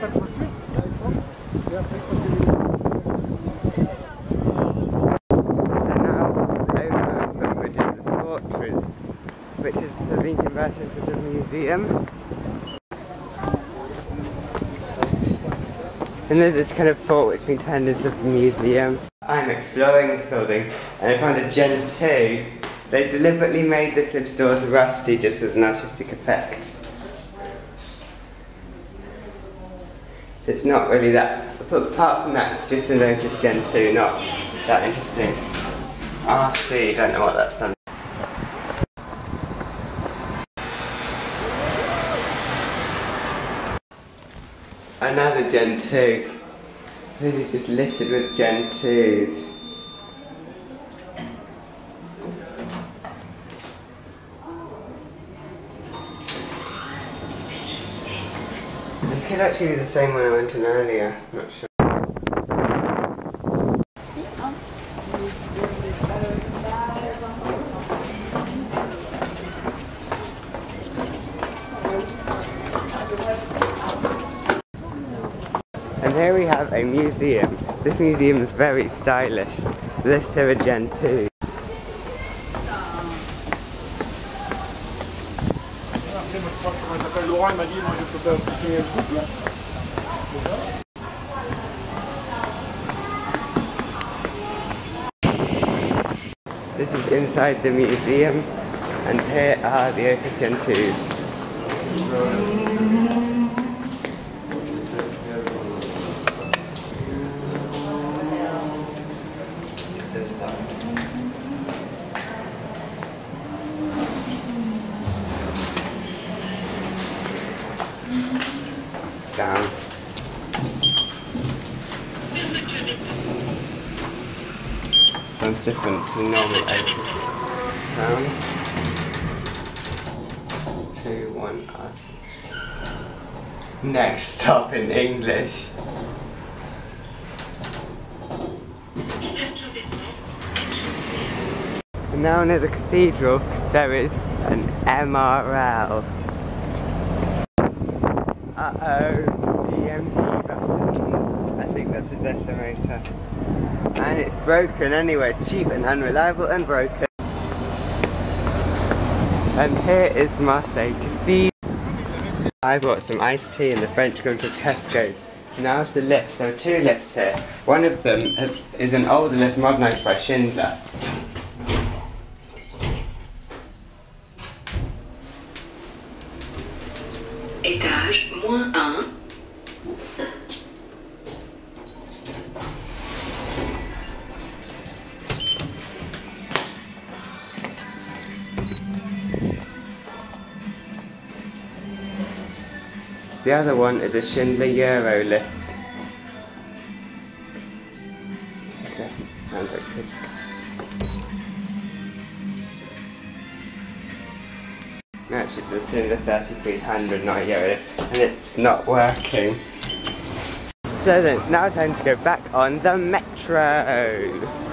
pas de directement. Et après, quand the Fortress, which is uh, being converted into the museum. And there's this kind of fort which being turned into a museum. I'm exploring this building and I found a Gen 2. They deliberately made the slip doors rusty just as an artistic effect. It's not really that, apart from that, it's just a Otis Gen 2, not that interesting. Ah, RC, don't know what that's done. Another Gen 2. This is just littered with Gen 2s. This could actually be the same one I went in earlier, not sure. And here we have a museum. This museum is very stylish. This here a Gen 2. Après, moi, je pense comment il s'appelle Laurent, il m'a dit, moi, je peux truc là. This is inside the museum and here are the Otis Gen Down. Sounds different to the normal Otis sound. Two, one, uh. Next stop in English. And now near the cathedral there is an MRL. DMG buttons. I think that's a decimator. And it's broken anyway, it's cheap and unreliable and broken. And here is Marseille Cathedral. I bought some iced tea in the French going to Tesco's. Now it's the lift. There are two lifts here. One of them is an older lift modernised by Schindler. Étage moins 1. The other one is a Schindler Euro lift. Okay, Actually, it's a Schindler 3300, not lift, and it's not working. So then, it's now time to go back on the metro.